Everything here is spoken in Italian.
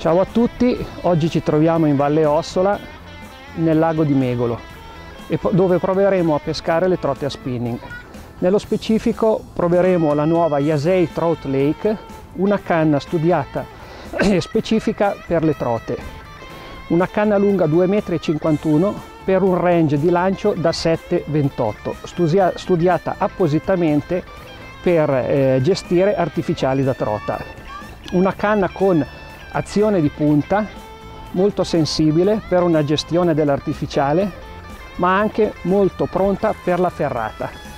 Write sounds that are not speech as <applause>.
Ciao a tutti, oggi ci troviamo in Valle Ossola nel lago di Megolo dove proveremo a pescare le trote a spinning. Nello specifico proveremo la nuova Yasei Trout Lake, una canna studiata <clears throat> e specifica per le trote. Una canna lunga 2,51 m per un range di lancio da 7,28 studiata appositamente per eh, gestire artificiali da trota. Una canna con azione di punta molto sensibile per una gestione dell'artificiale ma anche molto pronta per la ferrata